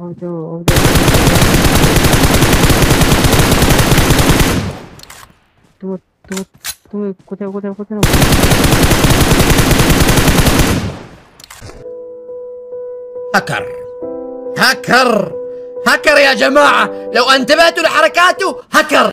اوجو তুমি তুমি তুমি কোথায় কোথায় কোথায় هكر هكر هكر يا جماعة لو انتبهتوا لحركاته هكر